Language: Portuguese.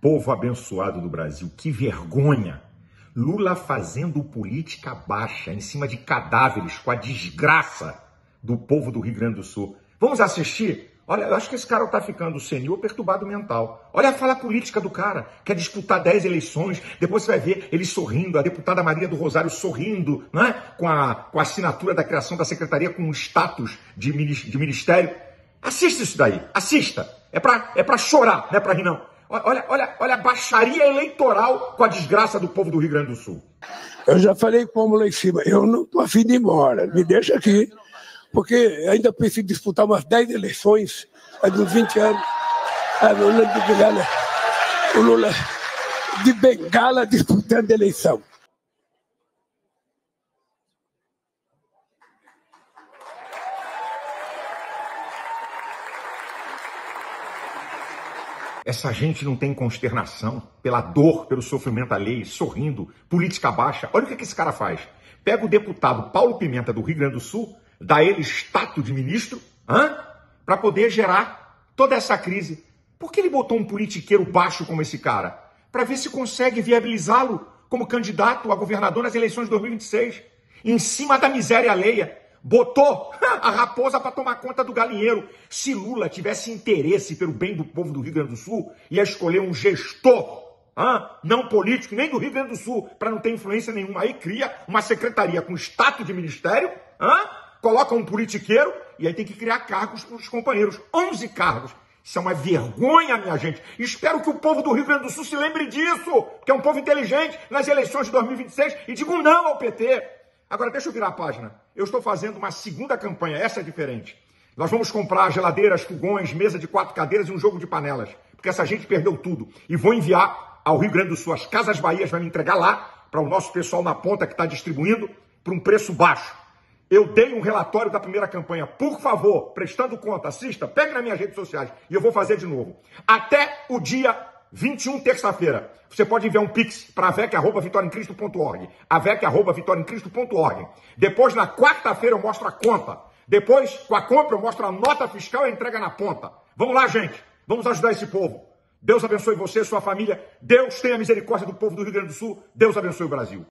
Povo abençoado do Brasil, que vergonha! Lula fazendo política baixa em cima de cadáveres com a desgraça do povo do Rio Grande do Sul. Vamos assistir? Olha, eu acho que esse cara está ficando senil perturbado mental. Olha a fala política do cara. Quer disputar 10 eleições, depois você vai ver ele sorrindo, a deputada Maria do Rosário sorrindo, não é? com, a, com a assinatura da criação da secretaria com status de, de ministério. Assista isso daí, assista. É para é pra chorar, não é para rir não. Olha, olha, olha a baixaria eleitoral com a desgraça do povo do Rio Grande do Sul. Eu já falei como lá em cima, eu não estou afim de ir embora, me deixa aqui, porque ainda preciso disputar umas 10 eleições, faz uns 20 anos. O Lula de o Lula de Bengala disputando eleição. Essa gente não tem consternação pela dor, pelo sofrimento alheio, sorrindo, política baixa. Olha o que, esse cara faz. Pega o deputado Paulo Pimenta do Rio Grande do Sul, dá ele status de ministro, para poder gerar toda essa crise. Por que ele botou um politiqueiro baixo como esse cara? Para ver se consegue viabilizá-lo como candidato a governador nas eleições de 2026, em cima da miséria alheia botou a raposa para tomar conta do galinheiro. Se Lula tivesse interesse pelo bem do povo do Rio Grande do Sul, ia escolher um gestor, ah, não político, nem do Rio Grande do Sul, para não ter influência nenhuma. Aí cria uma secretaria com status de ministério, ah, coloca um politiqueiro e aí tem que criar cargos para os companheiros. 11 cargos. Isso é uma vergonha, minha gente. Espero que o povo do Rio Grande do Sul se lembre disso, que é um povo inteligente nas eleições de 2026 e diga não ao PT. Agora, deixa eu virar a página. Eu estou fazendo uma segunda campanha, essa é diferente. Nós vamos comprar geladeiras, fogões, mesa de quatro cadeiras e um jogo de panelas. Porque essa gente perdeu tudo. E vou enviar ao Rio Grande do Sul. As Casas Bahias vai me entregar lá, para o nosso pessoal na ponta que está distribuindo, por um preço baixo. Eu dei um relatório da primeira campanha. Por favor, prestando conta, assista, pegue nas minhas redes sociais e eu vou fazer de novo. Até o dia 21, terça-feira. Você pode enviar um pix para avec.vitoriemcristo.org. avec.vitoriemcristo.org. Depois, na quarta-feira, eu mostro a conta. Depois, com a compra, eu mostro a nota fiscal e a entrega na ponta. Vamos lá, gente. Vamos ajudar esse povo. Deus abençoe você, sua família. Deus tenha misericórdia do povo do Rio Grande do Sul. Deus abençoe o Brasil.